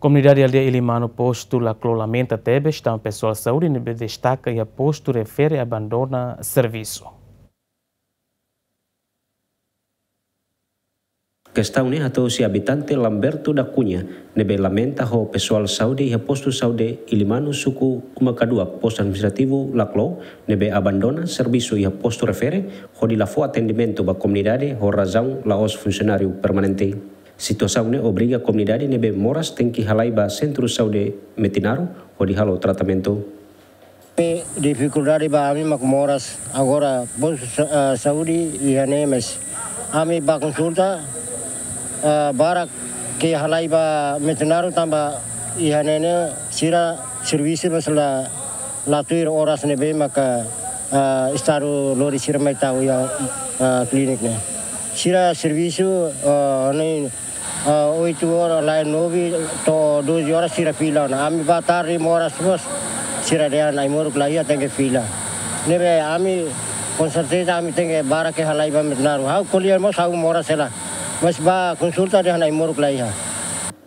Comunidade Aldeia Ilimano posto la lamenta tebe está um pessoal saúde e destaca e a posto refere abandona serviço. Questão né atau si habitante Lamberto da Cunha nebe lamenta ho pessoal saúde e posto saúde Ilimano suku uma kadua posto administrativo Laclo nebe abandona serviço e posto refere ho di la fo atendimento ba comunidade ho razão la os funcionário permanente. Situação obriga a comunidade nebe moras tem que halaiba centro saúde metinaro ho di halo tratamento. Dificuldade ba ami mak moras agora posto uh, saúde e anemes. Ami ba consulta uh, barak ke halai ba metenaru tamba ihanene sira servisi masala latuir oras nebe maka uh, istaru lori sira mai tahu ya uh, klinik ne sira servisu uh, ne uh, oito ora lain novi to doze horas sira fila na. Ami ba tari moras sira dia nai moruk lai tenge fila. Nebe ami certeza ami tenge barak ke halai ba metenaru hau kuliah mos hau moras lah mas ba consulta moruk lai ha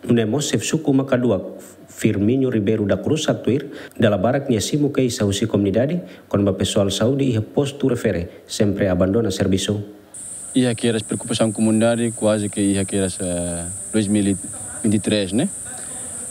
Unemos suku makadua Firmino Ribeiro da Cruz atuir. Barak nia simu kei sausi comunidade con pessoal saúde e posto refere sempre abandona serviço. Ia que era preocupação comunidade quase que ia que era uh, 2023, né?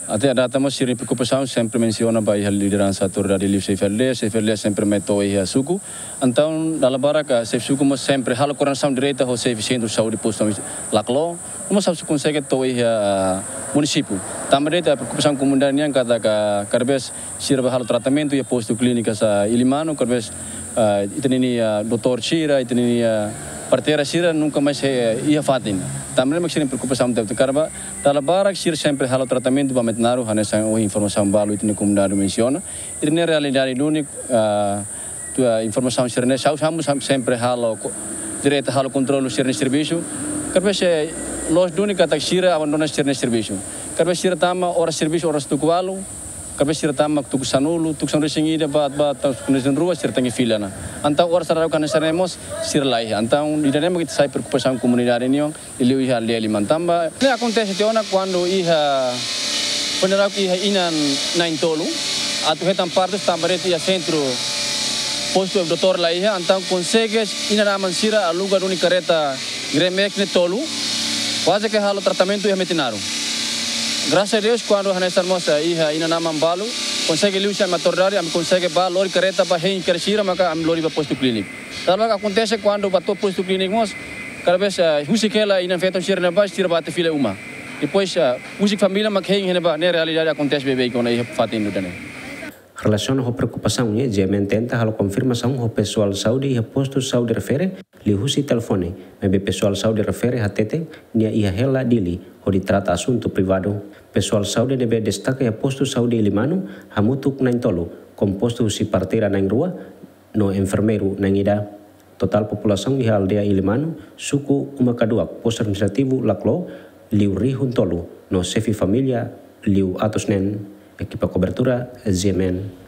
Até a data mas siri preocupação sempre menciona ba a liderança ator da Livre CFLD, CFLD sempre meto ia suku. Então, dalam baraka se suku mas sempre halo coração direita ho se centro saúde posto laklo, mas sabe consegue to ia município. Também a preocupação comunidade yang kata ka karbes sira halo tratamento ia posto clínica sa Ilimano, karbes uh, ini doutor Chira, ini partera sira nunca mais ia fatin. Também mas sira preocupação deve karba dalam barak sira sempre halo tratamento ba metnaru hanya sang o informação balu itu comunidade menciona. Ini realidade uh, tua informação sira ne sau sempre halo direto halo controle sira serviço. Karbes los duni kata sira abandona sira serviço. Karbes sira tama ora serviço ora stukualu. Karbes sira tama tuku sanulu, tuku sanulu singida bat bat tas kunesin rua sira tangi filana. Antau ora sarau kana saremos sira lai. Antau di dalam kita sai preocupação comunidade niyo iliu iha ali mantamba. Ne acontece te ona quando iha quando iha inan na intolu. Atu hetan partes tambarete ia centro posto do doutor lá iha. Antau consegues ina raman sira aluga duni careta gremek ne tolu. Quase que halo tratamento ia metinaru. Graças a Deus, quando a Hanessa Moça ia ina nama balu, consegue liusa matordari, am consegue ba lori careta ba hein crescira, maka am lori ba posto clínico. Talvez acontece quando bato posto clínico mos, cada vez husi kela ina feto sira na ba sira bate fila uma. Depois husi família mak hein hene ba ne realidade acontece bebê com aí fatindo dane. Relação à preocupação é de tenta a confirmação o pessoal saúde e posto saúde refere li husi telefone, mas pessoal saúde refere a tete nia ia hela dili onde trata assunto privado. Pessoal saúde deve destaca a posto saúde limano hamutuk nain tolo, composto si parteira nain rua, no enfermeiro nain ida. Total população di aldea Ilimano, suku uma kadua, posto administrativo laklo, liu rihun tolo, no sefi família, liu atos nen, equipa cobertura, ZMN.